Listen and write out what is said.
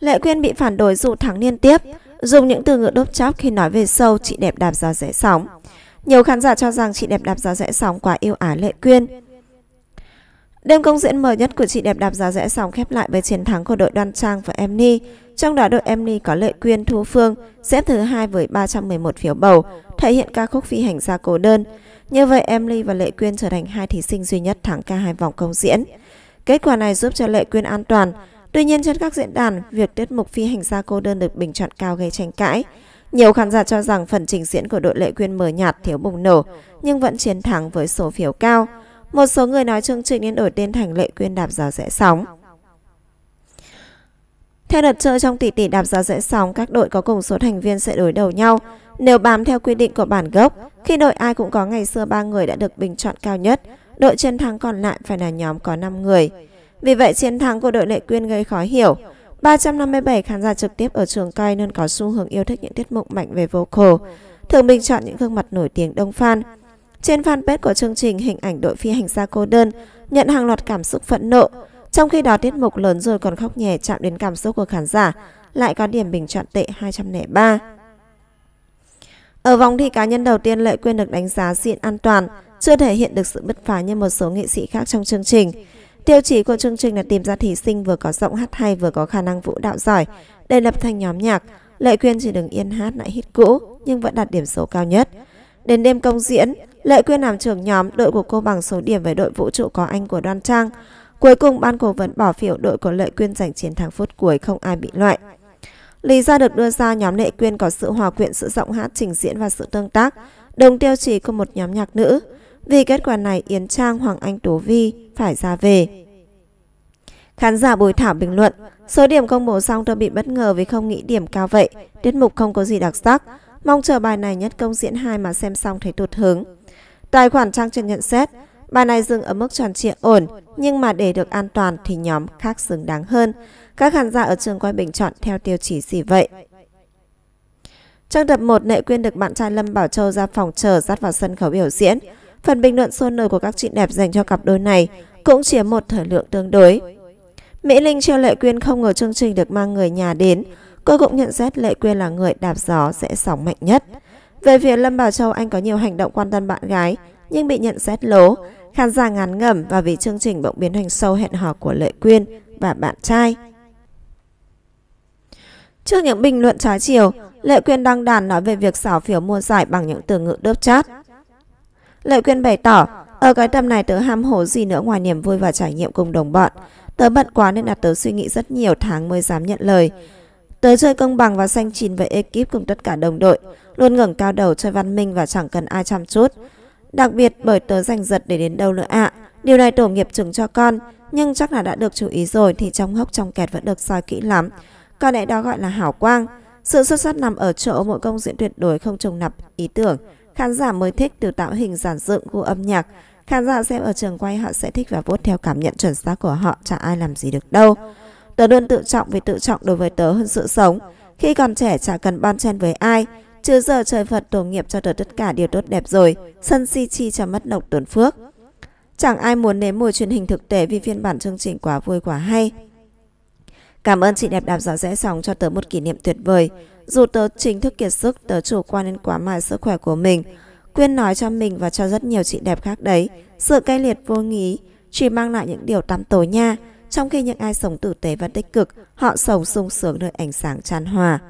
Lệ Quyên bị phản đối dụ thắng liên tiếp, dùng những từ ngữ đốt chóc khi nói về sâu chị đẹp đạp gió rẽ sóng. Nhiều khán giả cho rằng chị đẹp đạp gió rẽ sóng quá yêu ái Lệ Quyên. Đêm công diễn mới nhất của chị đẹp đạp gió rẽ sóng khép lại với chiến thắng của đội Đoan Trang và Emny. Trong đó đội Emny có Lệ Quyên Thu Phương xếp thứ hai với 311 phiếu bầu, thể hiện ca khúc phi hành gia cô đơn. Như vậy Emily và Lệ Quyên trở thành hai thí sinh duy nhất thắng cả hai vòng công diễn. Kết quả này giúp cho Lệ Quyên an toàn. Tuy nhiên trên các diễn đàn, việc tiết mục phi hành gia cô đơn được bình chọn cao gây tranh cãi. Nhiều khán giả cho rằng phần trình diễn của đội Lệ Quyên mờ nhạt thiếu bùng nổ, nhưng vẫn chiến thắng với số phiếu cao. Một số người nói chương trình nên đổi tên thành Lệ Quyên đạp gió rẽ sóng. Theo đợt chơi trong tỷ tỷ đạp gió rẽ sóng, các đội có cùng số thành viên sẽ đối đầu nhau. Nếu bám theo quy định của bản gốc, khi đội ai cũng có ngày xưa ba người đã được bình chọn cao nhất, đội chiến thắng còn lại phải là nhóm có 5 người. Vì vậy chiến thắng của đội Lệ Quyên gây khó hiểu. 357 khán giả trực tiếp ở trường quay nên có xu hướng yêu thích những tiết mục mạnh về vocal, thường bình chọn những gương mặt nổi tiếng đông fan. Trên fanpage của chương trình, hình ảnh đội phi hành gia cô đơn nhận hàng loạt cảm xúc phẫn nộ. Trong khi đó tiết mục lớn rồi còn khóc nhè chạm đến cảm xúc của khán giả, lại có điểm bình chọn tệ 203. Ở vòng thi cá nhân đầu tiên, Lệ Quyên được đánh giá diện an toàn, chưa thể hiện được sự bứt phá như một số nghệ sĩ khác trong chương trình. Tiêu chí của chương trình là tìm ra thí sinh vừa có giọng hát hay vừa có khả năng vũ đạo giỏi để lập thành nhóm nhạc. Lệ Quyên chỉ đừng yên hát lại hit cũ nhưng vẫn đạt điểm số cao nhất. Đến đêm công diễn, Lệ Quyên làm trưởng nhóm, đội của cô bằng số điểm với đội vũ trụ có anh của Đoan Trang. Cuối cùng ban cổ vấn bỏ phiếu đội của Lệ Quyên giành chiến thắng phút cuối không ai bị loại. Lý do được đưa ra nhóm Lệ Quyên có sự hòa quyện sự giọng hát trình diễn và sự tương tác, đồng tiêu chí của một nhóm nhạc nữ. Vì kết quả này Yến Trang Hoàng Anh Tố Vi phải ra về. Khán giả Bùi Thảo bình luận, số điểm công bố xong tôi bị bất ngờ vì không nghĩ điểm cao vậy, tiết mục không có gì đặc sắc. Mong chờ bài này nhất công diễn 2 mà xem xong thấy tụt hứng. Tài khoản Trang Trần nhận xét, bài này dừng ở mức tròn trịa ổn, nhưng mà để được an toàn thì nhóm khác xứng đáng hơn. Các khán giả ở trường quay bình chọn theo tiêu chí gì vậy? Trong tập 1, Nệ Quyên được bạn trai Lâm Bảo Châu ra phòng chờ dắt vào sân khấu biểu diễn. Phần bình luận sôi nổi của các chị đẹp dành cho cặp đôi này cũng chiếm một thời lượng tương đối. Mỹ Linh treo Lệ Quyên không ngờ chương trình được mang người nhà đến. Cô cũng nhận xét Lệ Quyên là người đạp gió sẽ sóng mạnh nhất. Về phía Lâm Bảo Châu, anh có nhiều hành động quan tâm bạn gái, nhưng bị nhận xét lố. Khán giả ngán ngẩm và vì chương trình bỗng biến thành sâu hẹn hò của Lệ Quyên và bạn trai. Trước những bình luận trái chiều, Lệ Quyên đăng đàn nói về việc xảo phiếu mua giải bằng những từ ngữ đớp chát. Lệ Quyên bày tỏ, ở cái tâm này tớ ham hố gì nữa ngoài niềm vui và trải nghiệm cùng đồng bọn. Tớ bận quá nên là tớ suy nghĩ rất nhiều tháng mới dám nhận lời. Tớ chơi công bằng và xanh chín với ekip cùng tất cả đồng đội, luôn ngẩng cao đầu chơi văn minh và chẳng cần ai chăm chút. Đặc biệt bởi tớ giành giật để đến đâu nữa ạ. À. Điều này tổ nghiệp chứng cho con, nhưng chắc là đã được chú ý rồi thì trong hốc trong kẹt vẫn được soi kỹ lắm. Có lẽ đó gọi là hảo quang. Sự xuất sắc nằm ở chỗ mỗi công diễn tuyệt đối không trùng nập ý tưởng. Khán giả mới thích từ tạo hình giản dựng của âm nhạc. Khán giả xem ở trường quay họ sẽ thích và vote theo cảm nhận chuẩn xác của họ, chả ai làm gì được đâu. Tớ luôn tự trọng vì tự trọng đối với tớ hơn sự sống. Khi còn trẻ chả cần ban chen với ai, chứ giờ trời Phật tổ nghiệp cho tớ tất cả điều tốt đẹp rồi, sân si chi cho mất độc tổn phước. Chẳng ai muốn nếm mùi truyền hình thực tế vì phiên bản chương trình quá vui quá hay. Cảm ơn chị đẹp đạp gió rẽ sóng cho tớ một kỷ niệm tuyệt vời. Dù tớ chính thức kiệt sức, tớ chủ quan đến quá mài sức khỏe của mình. Quyên nói cho mình và cho rất nhiều chị đẹp khác đấy. Sự cay liệt vô nghĩ chỉ mang lại những điều tăm tối nha. Trong khi những ai sống tử tế và tích cực, họ sống sung sướng nơi ánh sáng tràn hòa.